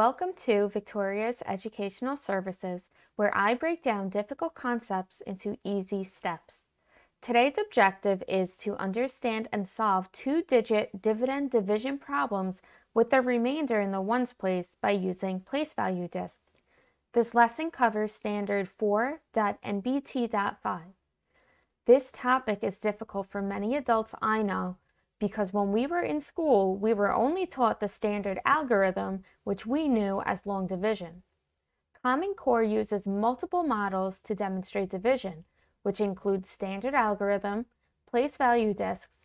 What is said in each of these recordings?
Welcome to Victoria's Educational Services, where I break down difficult concepts into easy steps. Today's objective is to understand and solve two digit dividend division problems with the remainder in the ones place by using place value disks. This lesson covers standard 4.NBT.5. This topic is difficult for many adults I know because when we were in school, we were only taught the standard algorithm, which we knew as long division. Common Core uses multiple models to demonstrate division, which includes standard algorithm, place value disks,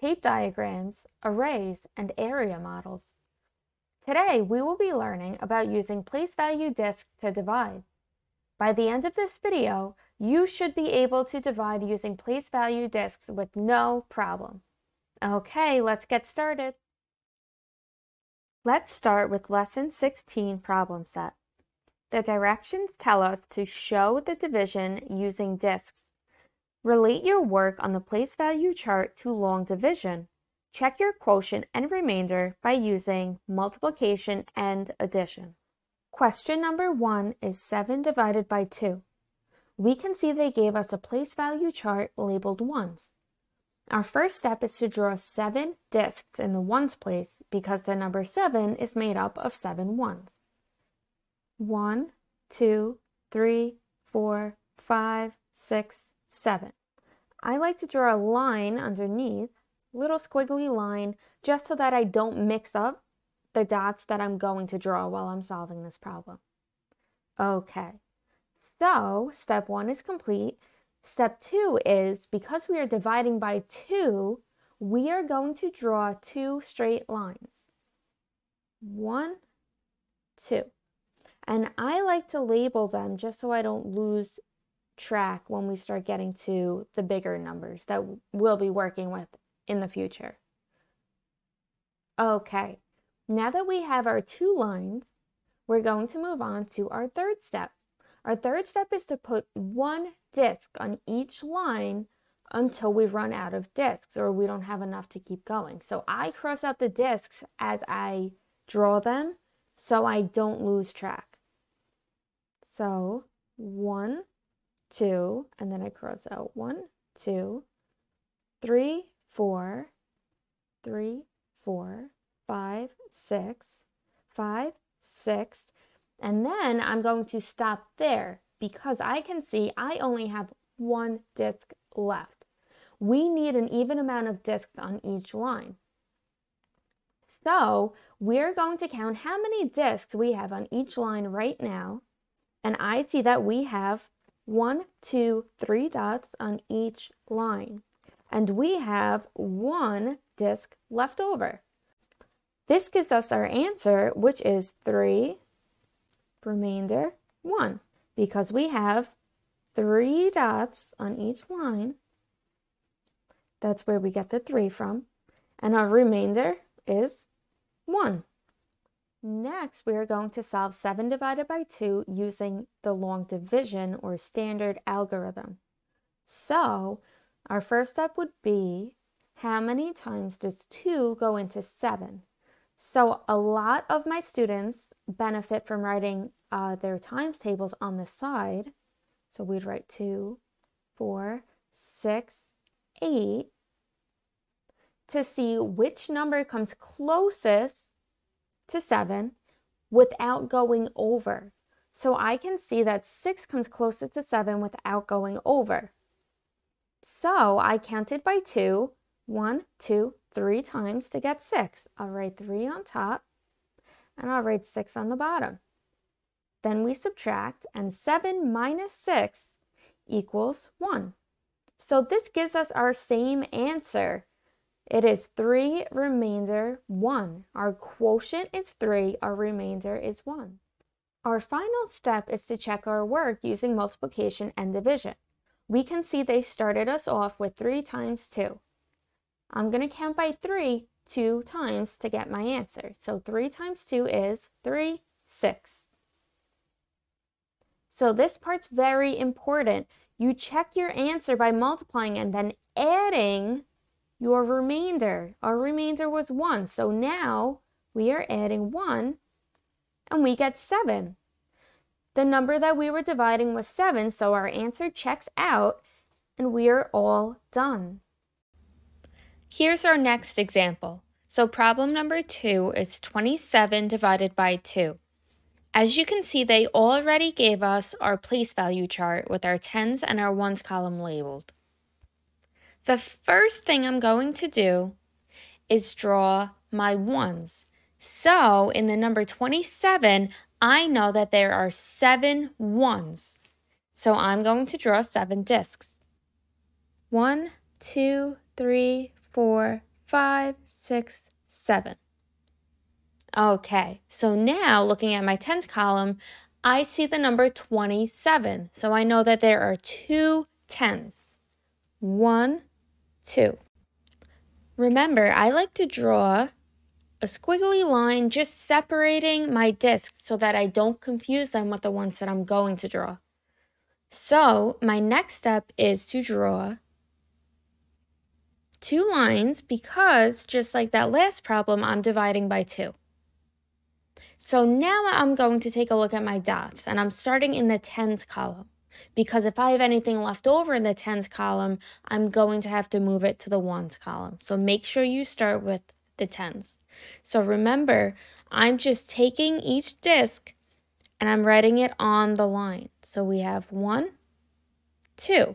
tape diagrams, arrays, and area models. Today, we will be learning about using place value disks to divide. By the end of this video, you should be able to divide using place value disks with no problem. Okay, let's get started. Let's start with Lesson 16 problem set. The directions tell us to show the division using disks. Relate your work on the place value chart to long division. Check your quotient and remainder by using multiplication and addition. Question number one is 7 divided by 2. We can see they gave us a place value chart labeled ones. Our first step is to draw seven disks in the ones place because the number seven is made up of seven ones. One, two, three, four, five, six, seven. I like to draw a line underneath, little squiggly line, just so that I don't mix up the dots that I'm going to draw while I'm solving this problem. Okay, so step one is complete. Step two is because we are dividing by two, we are going to draw two straight lines. One, two. And I like to label them just so I don't lose track when we start getting to the bigger numbers that we'll be working with in the future. Okay, now that we have our two lines, we're going to move on to our third step. Our third step is to put one disc on each line until we run out of discs or we don't have enough to keep going. So I cross out the discs as I draw them so I don't lose track. So one, two, and then I cross out one, two, three, four, three, four, five, six, five, six, and then I'm going to stop there because I can see I only have one disc left. We need an even amount of discs on each line. So we're going to count how many discs we have on each line right now. And I see that we have one, two, three dots on each line. And we have one disc left over. This gives us our answer, which is 3 remainder 1 because we have three dots on each line. That's where we get the 3 from. And our remainder is 1. Next, we are going to solve 7 divided by 2 using the long division or standard algorithm. So, our first step would be how many times does 2 go into 7? So a lot of my students benefit from writing uh, their times tables on the side. So we'd write two, four, six, eight to see which number comes closest to seven without going over. So I can see that six comes closest to seven without going over. So I counted by two, one, two, three times to get six. I'll write three on top and I'll write six on the bottom. Then we subtract and seven minus six equals one. So this gives us our same answer. It is 3 remainder 1. Our quotient is 3, our remainder is 1. Our final step is to check our work using multiplication and division. We can see they started us off with 3 times 2. I'm going to count by 3 two times to get my answer. So 3 times 2 is 3, 6. So this part's very important. You check your answer by multiplying and then adding your remainder. Our remainder was 1. So now we are adding 1 and we get 7. The number that we were dividing was 7, so our answer checks out, and we are all done. Here's our next example. So problem number 2 is 27 divided by 2. As you can see, they already gave us our place value chart with our tens and our ones column labeled. The first thing I'm going to do is draw my ones. So in the number 27, I know that there are seven ones. So I'm going to draw seven discs. One, two, three, four, five, six, seven. Okay, so now looking at my tens column, I see the number 27. So I know that there are two tens. One, two. Remember, I like to draw a squiggly line just separating my discs so that I don't confuse them with the ones that I'm going to draw. So my next step is to draw two lines because just like that last problem, I'm dividing by two. So now I'm going to take a look at my dots and I'm starting in the tens column because if I have anything left over in the tens column, I'm going to have to move it to the ones column. So make sure you start with the tens. So remember, I'm just taking each disc and I'm writing it on the line. So we have one, two,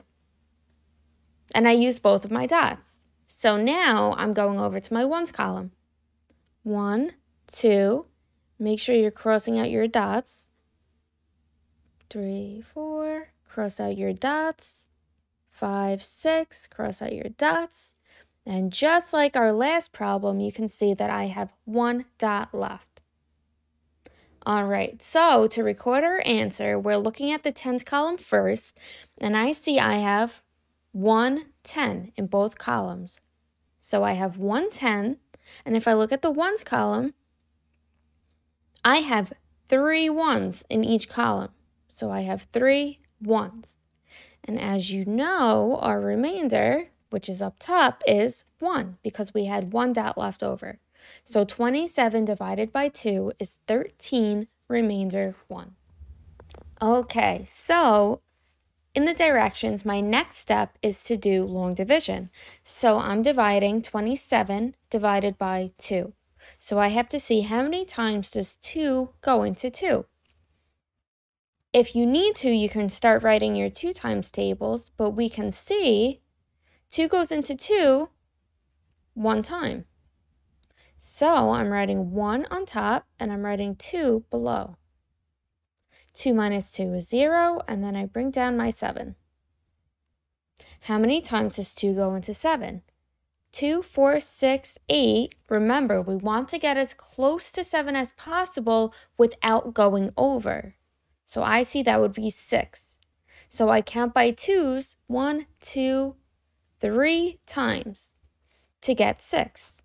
and I use both of my dots. So now I'm going over to my ones column. One, two, make sure you're crossing out your dots. Three, four, cross out your dots. Five, six, cross out your dots. And just like our last problem, you can see that I have one dot left. All right, so to record our answer, we're looking at the tens column first, and I see I have 110 in both columns. So I have 110, and if I look at the ones column, I have three ones in each column. So I have three ones. And as you know, our remainder which is up top, is 1 because we had one dot left over. So 27 divided by 2 is 13, remainder 1. Okay, so in the directions, my next step is to do long division. So I'm dividing 27 divided by 2. So I have to see how many times does 2 go into 2. If you need to, you can start writing your 2 times tables, but we can see 2 goes into 2 one time. So I'm writing 1 on top and I'm writing 2 below. 2 minus 2 is 0, and then I bring down my 7. How many times does 2 go into 7? 2, 4, 6, 8. Remember, we want to get as close to 7 as possible without going over. So I see that would be 6. So I count by 2s, 1, 2, three times to get six.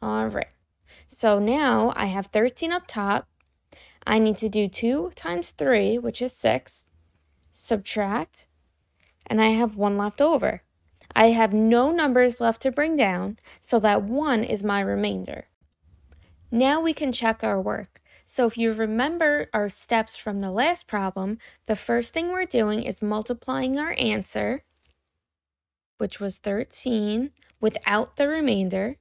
All right, so now I have 13 up top. I need to do 2 times 3, which is 6, subtract, and I have 1 left over. I have no numbers left to bring down, so that 1 is my remainder. Now we can check our work. So if you remember our steps from the last problem, the first thing we're doing is multiplying our answer, which was 13, without the remainder.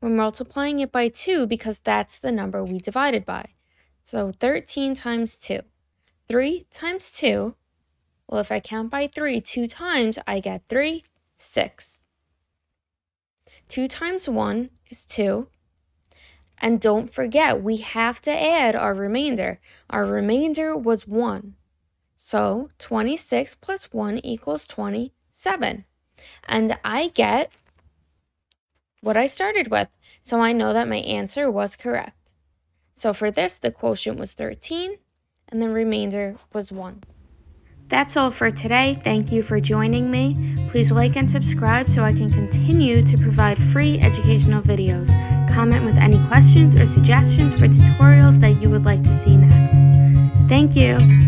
We're multiplying it by 2 because that's the number we divided by. So 13 times 2. 3 times 2, well, if I count by 3 two times, I get 3, 6. 2 times 1 is 2. And don't forget, we have to add our remainder. Our remainder was 1. So 26 plus 1 equals 27. And I get what I started with. So I know that my answer was correct. So for this, the quotient was 13 and the remainder was 1. That's all for today. Thank you for joining me. Please like and subscribe so I can continue to provide free educational videos. Comment with any questions or suggestions for tutorials that you would like to see next. Thank you.